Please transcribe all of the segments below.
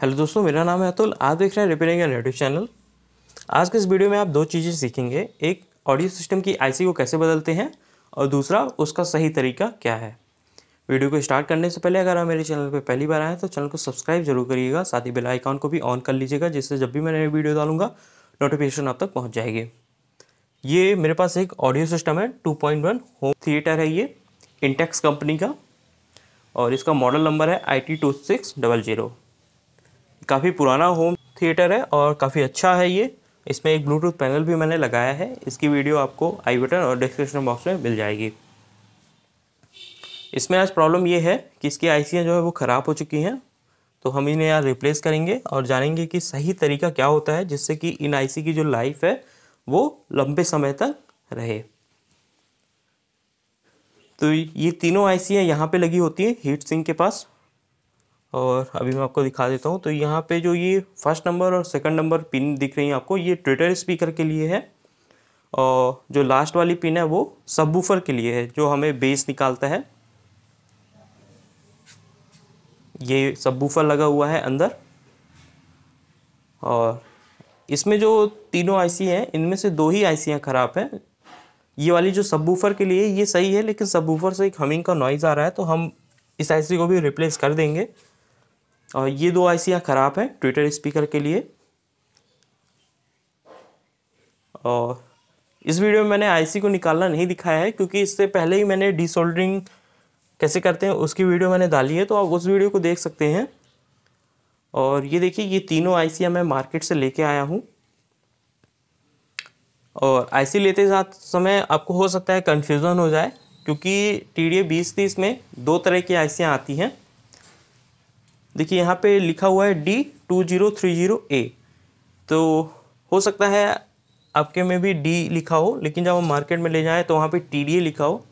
Hello दोस्तों, मेरा नाम है अतुल। आप देख रहे हैं रिपेयरिंग एंड रेडियो चैनल। आज के इस वीडियो में आप दो चीज़ें सीखेंगे। एक, ऑडियो सिस्टम की आईसी को कैसे बदलते हैं? और दूसरा, उसका सही तरीका क्या है? वीडियो को स्टार्ट करने से पहले अगर आप मेरे चैनल पर पहली बार आए तो चैनल को सब्सक्राइब ज़रूर करिएगा। साथ ही बेल को भी ऑन कर लीजिएगा, जिससे जब भी मैं नई वीडियो डालूँगा नोटिफिकेशन आप तक पहुँच जाएगी। ये मेरे पास एक ऑडियो सिस्टम है, टू होम थिएटर है ये इंटेक्स कंपनी का। और इसका मॉडल नंबर है I T two six double zero काफ़ी पुराना होम थिएटर है और काफ़ी अच्छा है ये। इसमें एक ब्लूटूथ पैनल भी मैंने लगाया है। इसकी वीडियो आपको आई बटन और डिस्क्रिप्शन बॉक्स में मिल जाएगी। इसमें आज प्रॉब्लम ये है कि इसकी आईसियाँ जो है वो ख़राब हो चुकी हैं तो हम इन्हें यहाँ रिप्लेस करेंगे और जानेंगे कि सही तरीका क्या होता है, जिससे कि इन आईसी की जो लाइफ है, वो लंबे समय तक रहे। तो ये तीनों आईसियाँ यहाँ पे लगी होती हैं हीट सिंक के पास। और अभी मैं आपको दिखा देता हूँ। तो यहाँ पे जो ये फ़र्स्ट नंबर और सेकंड नंबर पिन दिख रही है आपको, ये ट्विटर स्पीकर के लिए है। और जो लास्ट वाली पिन है वो सबवूफर के लिए है, जो हमें बेस निकालता है। ये सबवूफर लगा हुआ है अंदर। और इसमें जो तीनों आईसी हैं, इनमें से दो ही आईसियाँ ख़राब हैं। ये वाली जो सबवूफर के लिए ये सही है, लेकिन सबवूफर से एक हमिंग का नॉइज़ आ रहा है तो हम इस आईसी को भी रिप्लेस कर देंगे। और ये दो आईसियाँ ख़राब हैं ट्विटर स्पीकर के लिए। और इस वीडियो में मैंने आईसी को निकालना नहीं दिखाया है, क्योंकि इससे पहले ही मैंने डिसोल्डरिंग कैसे करते हैं, उसकी वीडियो मैंने डाली है तो आप उस वीडियो को देख सकते हैं। और ये देखिए, ये तीनों आईसियाँ मैं मार्केट से लेके आया हूँ। और आईसी लेते साथ समय आपको हो सकता है कन्फ्यूज़न हो जाए, क्योंकि टी डी बीस तीस में दो तरह की आईसियाँ आती हैं। देखिए, यहाँ पे लिखा हुआ है D two zero three zero A तो हो सकता है आपके में भी डी लिखा हो, लेकिन जब हम मार्केट में ले जाएँ तो वहाँ पे टी डी ए लिखा हो।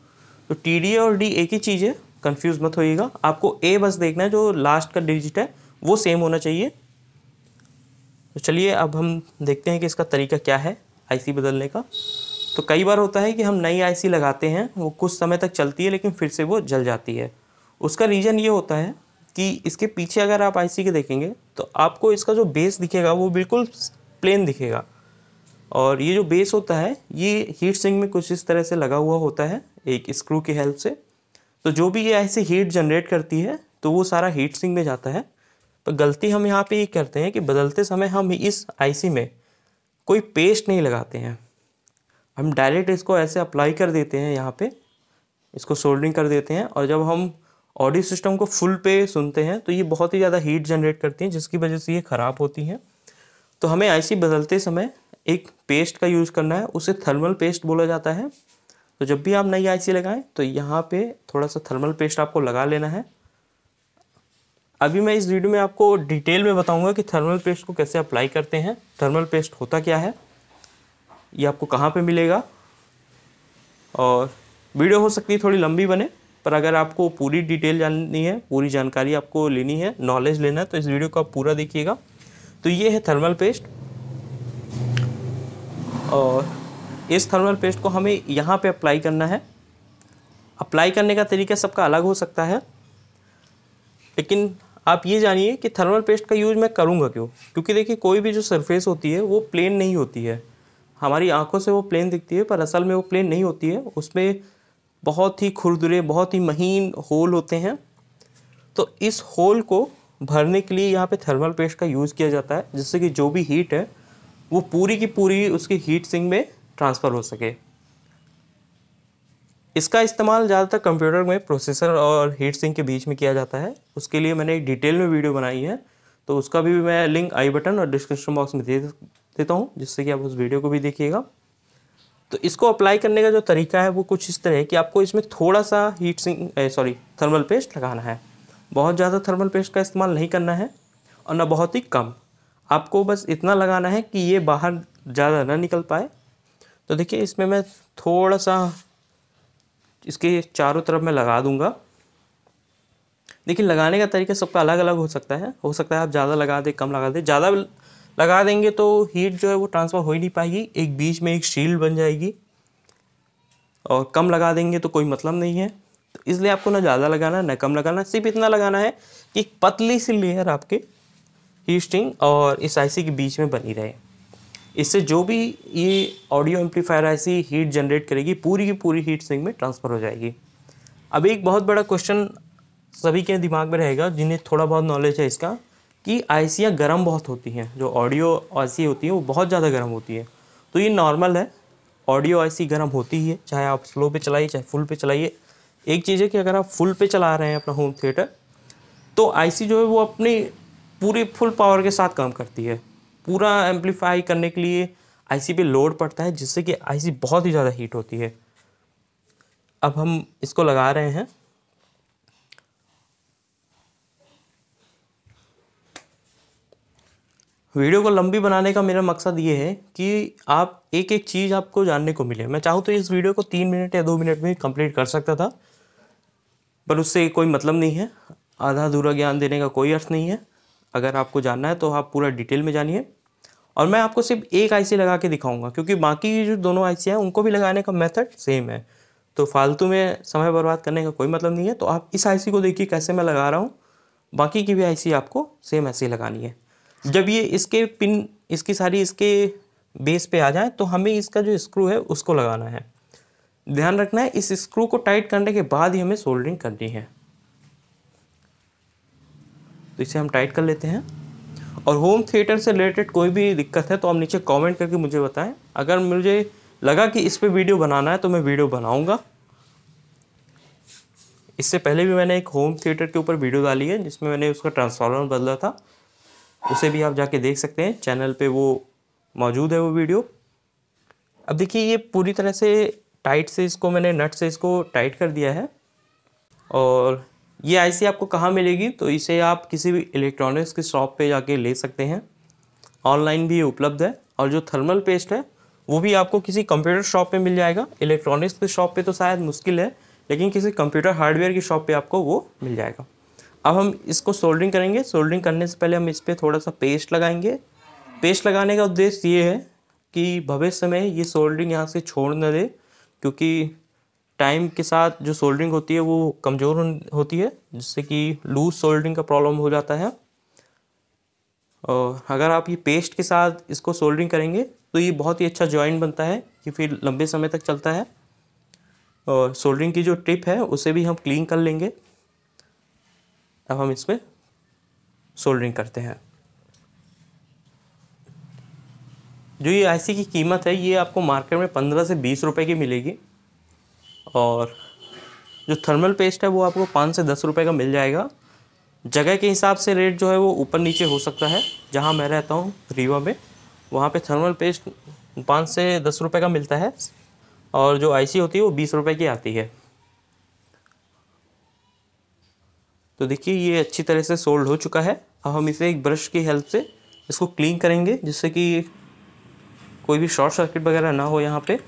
तो टी डी ए और डी एक ही चीज़ है कन्फ्यूज़ मत होइएगा। आपको ए बस देखना है, जो लास्ट का डिजिट है, वो सेम होना चाहिए। तो चलिए, अब हम देखते हैं कि इसका तरीका क्या है आईसी बदलने का। तो कई बार होता है कि हम नई आईसी लगाते हैं, वो कुछ समय तक चलती है, लेकिन फिर से वो जल जाती है। उसका रीज़न ये होता है कि इसके पीछे अगर आप आईसी के देखेंगे तो आपको इसका जो बेस दिखेगा, वो बिल्कुल प्लेन दिखेगा। और ये जो बेस होता है, ये हीट सिंक में कुछ इस तरह से लगा हुआ होता है, एक स्क्रू की हेल्प से। तो जो भी ये ऐसे हीट जनरेट करती है तो वो सारा हीट सिंक में जाता है। तो गलती हम यहाँ पे ये करते हैं कि बदलते समय हम इस आईसी में कोई पेस्ट नहीं लगाते हैं। हम डायरेक्ट इसको ऐसे अप्लाई कर देते हैं यहाँ पे, इसको सोल्डरिंग कर देते हैं, और जब हम ऑडियो सिस्टम को फुल पे सुनते हैं तो ये बहुत ही ज़्यादा हीट जनरेट करती हैं, जिसकी वजह से ये ख़राब होती हैं। तो हमें आईसी बदलते समय एक पेस्ट का यूज़ करना है, उसे थर्मल पेस्ट बोला जाता है। तो जब भी आप नई आईसी लगाएँ तो यहाँ पे थोड़ा सा थर्मल पेस्ट आपको लगा लेना है। अभी मैं इस वीडियो में आपको डिटेल में बताऊँगा कि थर्मल पेस्ट को कैसे अप्लाई करते हैं थर्मल पेस्ट होता क्या है। ये आपको कहाँ पे मिलेगा। और वीडियो हो सकती है थोड़ी लंबी बने पर अगर आपको पूरी डिटेल जाननी है, पूरी जानकारी आपको लेनी है नॉलेज लेना है तो इस वीडियो को आप पूरा देखिएगा। तो ये है थर्मल पेस्ट और इस थर्मल पेस्ट को हमें यहाँ पे अप्लाई करना है। अप्लाई करने का तरीका सबका अलग हो सकता है। लेकिन आप ये जानिए कि थर्मल पेस्ट का यूज़ मैं करूँगा क्यों? क्योंकि देखिए, कोई भी जो सरफेस होती है, वो प्लेन नहीं होती है। हमारी आँखों से वो प्लेन दिखती है, पर असल में वो प्लेन नहीं होती है। उसमें बहुत ही खुरदुरे, बहुत ही महीन होल होते हैं। तो इस होल को भरने के लिए यहाँ पे थर्मल पेस्ट का यूज़ किया जाता है, जिससे कि जो भी हीट है, वो पूरी की पूरी उसकी हीट सिंक में ट्रांसफ़र हो सके। इसका इस्तेमाल ज़्यादातर कंप्यूटर में प्रोसेसर और हीट सिंक के बीच में किया जाता है। उसके लिए मैंने एक डिटेल में वीडियो बनाई है तो उसका भी मैं लिंक आई बटन और डिस्क्रिप्शन बॉक्स में दे देता हूँ, जिससे कि आप उस वीडियो को भी देखिएगा। तो इसको अप्लाई करने का जो तरीका है, वो कुछ इस तरह है कि आपको इसमें थोड़ा सा heat sink sorry thermal paste लगाना है। बहुत ज़्यादा थर्मल पेस्ट का इस्तेमाल नहीं करना है और ना बहुत ही कम। आपको बस इतना लगाना है कि ये बाहर ज़्यादा ना निकल पाए। तो देखिए, इसमें मैं थोड़ा सा इसके चारों तरफ़ मैं लगा दूँगा। देखिए, लगाने का तरीका सबका अलग अलग हो सकता है। हो सकता है आप ज़्यादा लगा दें, कम लगा दें। ज़्यादा लगा देंगे तो हीट जो है वो ट्रांसफ़र हो ही नहीं पाएगी। एक बीच में एक शील्ड बन जाएगी। और कम लगा देंगे तो कोई मतलब नहीं है। तो इसलिए आपको ना ज़्यादा लगाना, ना कम लगाना, सिर्फ़ इतना लगाना है कि पतली सी लेयर आपके हीट स्ट्रिंग और इस आईसी के बीच में बनी रहे। इससे जो भी ये audio amplifier IC heat generate करेगी, पूरी की पूरी हीट सिंक में ट्रांसफ़र हो जाएगी। अब एक बहुत बड़ा क्वेश्चन सभी के दिमाग में रहेगा, जिन्हें थोड़ा बहुत नॉलेज है इसका। कि आईसियाँ गर्म बहुत होती हैं, जो ऑडियो आईसी होती है, वो बहुत ज़्यादा गर्म होती है। तो ये नॉर्मल है, ऑडियो आईसी गर्म होती ही है, चाहे आप स्लो पे चलाइए, चाहे फुल पे चलाइए। एक चीज़ है कि अगर आप फुल पे चला रहे हैं अपना होम थिएटर तो आईसी जो है वो अपनी पूरी फुल पावर के साथ काम करती है। पूरा एम्पलीफाई करने के लिए आईसी पे लोड पड़ता है, जिससे कि आईसी बहुत ही ज़्यादा हीट होती है। अब हम इसको लगा रहे हैं वीडियो को लंबी बनाने का मेरा मकसद ये है कि आप एक एक चीज़ आपको जानने को मिले। मैं चाहूँ तो इस वीडियो को तीन मिनट या दो मिनट में कंप्लीट कर सकता था, पर उससे कोई मतलब नहीं है। आधा अधूरा ज्ञान देने का कोई अर्थ नहीं है। अगर आपको जानना है तो आप पूरा डिटेल में जानिए। और मैं आपको सिर्फ़ एक आईसी लगा के दिखाऊँगा, क्योंकि बाकी जो दोनों आईसी हैं, उनको भी लगाने का मेथड सेम है। तो फालतू में समय बर्बाद करने का कोई मतलब नहीं है। तो आप इस आईसी को देखिए कैसे मैं लगा रहा हूँ। बाकी की भी आईसी आपको सेम ऐसे लगानी है। जब ये इसके पिन, इसकी सारी इसके बेस पे आ जाए तो हमें इसका जो स्क्रू है, उसको लगाना है। ध्यान रखना है, इस स्क्रू को टाइट करने के बाद ही हमें सोल्डरिंग करनी है। तो इसे हम टाइट कर लेते हैं। और होम थिएटर से रिलेटेड कोई भी दिक्कत है तो आप नीचे कमेंट करके मुझे बताएँ। अगर मुझे लगा कि इस पर वीडियो बनाना है तो मैं वीडियो बनाऊँगा। इससे पहले भी मैंने एक होम थिएटर के ऊपर वीडियो डाली है, जिसमें मैंने उसका ट्रांसफार्मर बदला था। उसे भी आप जाके देख सकते हैं। चैनल पे वो मौजूद है वो वीडियो। अब देखिए, ये पूरी तरह से टाइट से इसको मैंने नट से इसको टाइट कर दिया है। और ये आईसी आपको कहाँ मिलेगी तो इसे आप किसी भी इलेक्ट्रॉनिक्स की शॉप पे जाके ले सकते हैं। ऑनलाइन भी उपलब्ध है। और जो थर्मल पेस्ट है, वो भी आपको किसी कंप्यूटर शॉप पे मिल जाएगा। इलेक्ट्रॉनिक्स की शॉप पे तो शायद मुश्किल है, लेकिन किसी कंप्यूटर हार्डवेयर की शॉप पे आपको वो मिल जाएगा। अब हम इसको सोल्डरिंग करेंगे। सोल्डरिंग करने से पहले हम इस पर थोड़ा सा पेस्ट लगाएँगे। पेस्ट लगाने का उद्देश्य ये है कि भविष्य में ये सोल्डरिंग यहाँ से छोड़ न दे, क्योंकि टाइम के साथ जो सोल्डरिंग होती है वो कमज़ोर होती है, जिससे कि लूज सोल्डरिंग का प्रॉब्लम हो जाता है। और अगर आप ये पेस्ट के साथ इसको सोल्डरिंग करेंगे तो ये बहुत ही अच्छा जॉइंट बनता है कि फिर लंबे समय तक चलता है। और सोल्डरिंग की जो टिप है, उसे भी हम क्लीन कर लेंगे। अब हम इसमें सोल्डरिंग करते हैं। जो ये आईसी की कीमत है, ये आपको मार्केट में पंद्रह से बीस रुपए की मिलेगी। और जो थर्मल पेस्ट है, वो आपको पाँच से दस रुपये का मिल जाएगा। जगह के हिसाब से रेट जो है, वो ऊपर नीचे हो सकता है। जहाँ मैं रहता हूँ, रीवा में, वहाँ पे थर्मल पेस्ट पाँच से दस रुपये का मिलता है। और जो आईसी होती है, वो बीस रुपये की आती है। तो देखिए, ये अच्छी तरह से सोल्ड हो चुका है। अब हम इसे एक ब्रश की हेल्प से इसको क्लीन करेंगे, जिससे कि कोई भी शॉर्ट सर्किट वगैरह ना हो यहाँ पे।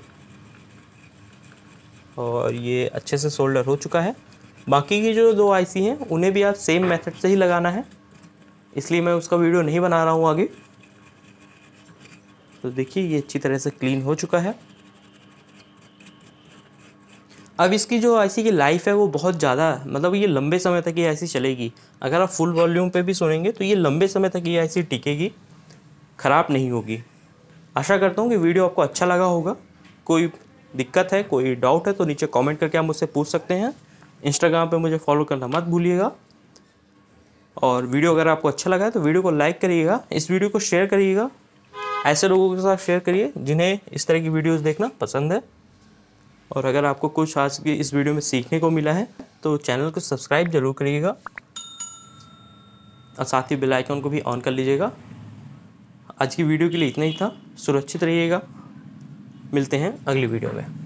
और ये अच्छे से सोल्डर हो चुका है। बाकी की जो दो आईसी हैं, उन्हें भी आप सेम मेथड से ही लगाना है। इसलिए मैं उसका वीडियो नहीं बना रहा हूँ आगे। तो देखिए, ये अच्छी तरह से क्लीन हो चुका है। अब इसकी जो आईसी की लाइफ है वो बहुत ज़्यादा मतलब ये लंबे समय तक ये ऐसी चलेगी। अगर आप फुल वॉल्यूम पे भी सुनेंगे तो ये लंबे समय तक ये ऐसी टिकेगी, ख़राब नहीं होगी। आशा करता हूँ कि वीडियो आपको अच्छा लगा होगा। कोई दिक्कत है, कोई डाउट है तो नीचे कमेंट करके आप मुझसे पूछ सकते हैं। इंस्टाग्राम पे मुझे फॉलो करना मत भूलिएगा। और वीडियो अगर आपको अच्छा लगा है तो वीडियो को लाइक करिएगा, इस वीडियो को शेयर करिएगा। ऐसे लोगों के साथ शेयर करिए जिन्हें इस तरह की वीडियोस देखना पसंद है। और अगर आपको कुछ आज की इस वीडियो में सीखने को मिला है तो चैनल को सब्सक्राइब ज़रूर करिएगा। और साथ ही बेल आइकन को भी ऑन कर लीजिएगा। आज की वीडियो के लिए इतना ही था। सुरक्षित रहिएगा। मिलते हैं अगली वीडियो में।